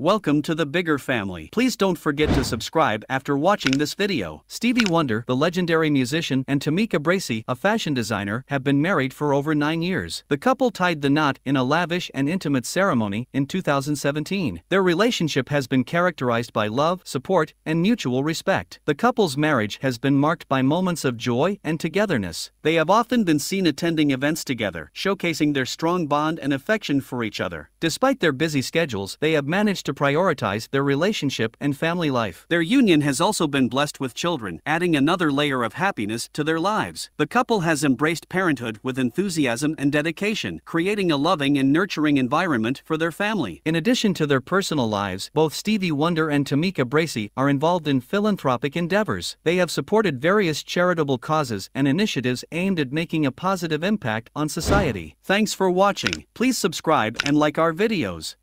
Welcome to the bigger family. Please don't forget to subscribe after watching this video. Stevie Wonder, the legendary musician, and Tomeeka Bracy, a fashion designer, have been married for over nine years. The couple tied the knot in a lavish and intimate ceremony in 2017. Their relationship has been characterized by love, support, and mutual respect. The couple's marriage has been marked by moments of joy and togetherness. They have often been seen attending events together, showcasing their strong bond and affection for each other. Despite their busy schedules, they have managed to prioritize their relationship and family life. Their union has also been blessed with children, adding another layer of happiness to their lives. The couple has embraced parenthood with enthusiasm and dedication, creating a loving and nurturing environment for their family. In addition to their personal lives, both Stevie Wonder and Tomeeka Bracy are involved in philanthropic endeavors. They have supported various charitable causes and initiatives aimed at making a positive impact on society. Thanks for watching. Please subscribe and like our videos.